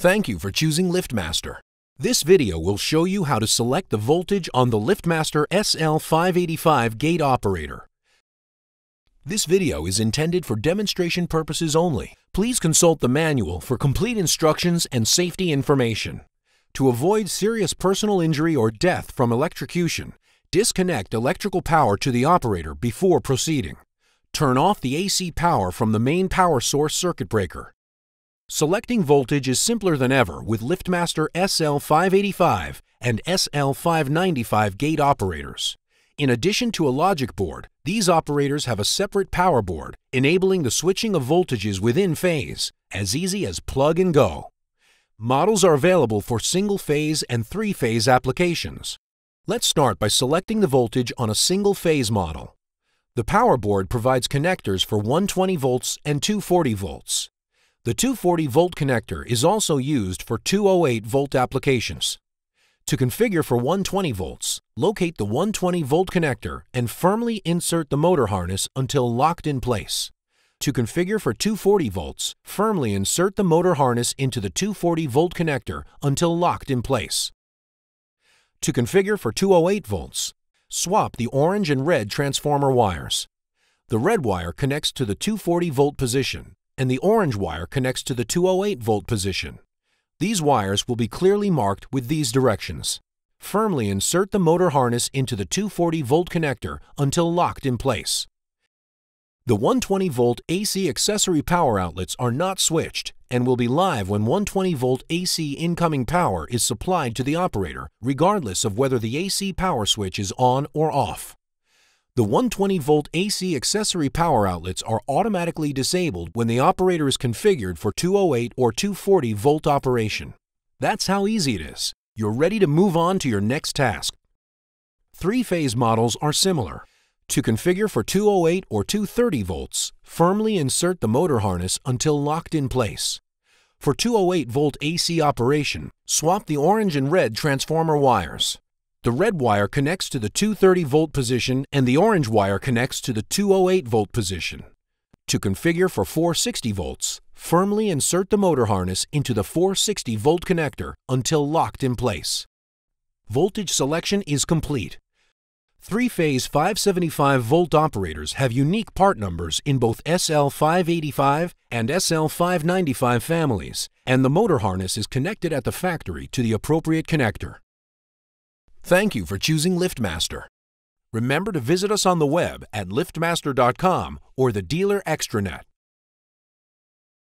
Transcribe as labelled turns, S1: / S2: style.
S1: Thank you for choosing LiftMaster. This video will show you how to select the voltage on the LiftMaster SL585 gate operator. This video is intended for demonstration purposes only. Please consult the manual for complete instructions and safety information. To avoid serious personal injury or death from electrocution, disconnect electrical power to the operator before proceeding. Turn off the AC power from the main power source circuit breaker. Selecting voltage is simpler than ever with LiftMaster SL585 and SL595 gate operators. In addition to a logic board, these operators have a separate power board, enabling the switching of voltages within phase, as easy as plug and go. Models are available for single-phase and three-phase applications. Let's start by selecting the voltage on a single-phase model. The power board provides connectors for 120 volts and 240 volts. The 240 volt connector is also used for 208 volt applications. To configure for 120 volts, locate the 120 volt connector and firmly insert the motor harness until locked in place. To configure for 240 volts, firmly insert the motor harness into the 240 volt connector until locked in place. To configure for 208 volts, swap the orange and red transformer wires. The red wire connects to the 240 volt position and the orange wire connects to the 208 volt position. These wires will be clearly marked with these directions. Firmly insert the motor harness into the 240 volt connector until locked in place. The 120 volt AC accessory power outlets are not switched and will be live when 120 volt AC incoming power is supplied to the operator, regardless of whether the AC power switch is on or off. The 120 volt AC accessory power outlets are automatically disabled when the operator is configured for 208 or 240 volt operation. That's how easy it is. You're ready to move on to your next task. Three-phase models are similar. To configure for 208 or 230 volts, firmly insert the motor harness until locked in place. For 208 volt AC operation, swap the orange and red transformer wires. The red wire connects to the 230 volt position and the orange wire connects to the 208 volt position. To configure for 460 volts, firmly insert the motor harness into the 460 volt connector until locked in place. Voltage selection is complete. Three-phase 575 volt operators have unique part numbers in both SL585 and SL595 families, and the motor harness is connected at the factory to the appropriate connector. Thank you for choosing LiftMaster. Remember to visit us on the web at liftmaster.com or the dealer extranet.